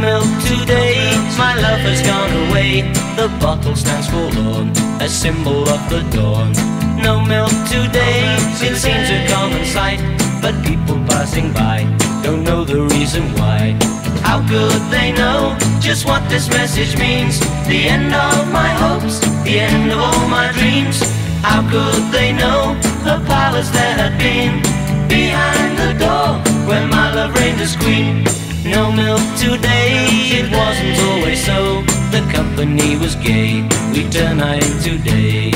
today, my love has gone away. The bottle stands forlorn, a symbol of the dawn. No milk today, it seems a common sight. But people passing by don't know the reason why. How could they know just what this message means? The end of my hopes, the end of all my dreams. How could they know the palace there had been behind the door where my love reigned as queen? No milk today, it wasn't always so. The company was gay, we turn night into day.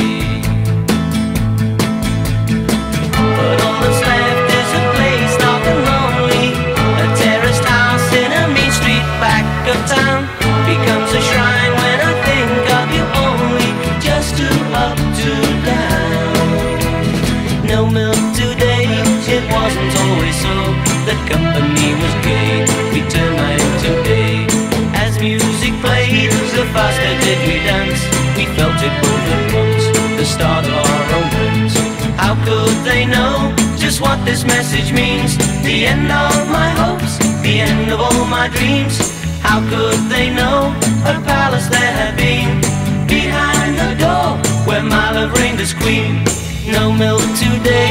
But all that's left is a place dark and lonely. A terraced house in a mean street back of town becomes a shrine when I think of you only. Just two up, two down. No milk today, it wasn't always so. The company was gay, start our romance. How could they know just what this message means? The end of my hopes, the end of all my dreams. How could they know a palace there had been behind the door where my love reigned as queen? No milk today,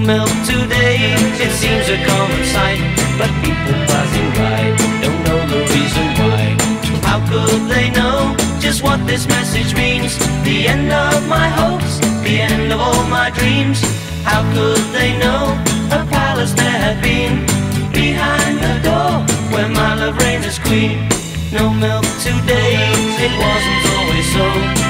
milk today, it seems a common sight, but people passing by don't know the reason why. How could they know just what this message means? The end of my hopes, the end of all my dreams. How could they know a palace there had been behind the door where my love reigns as queen? No milk today, it wasn't always so.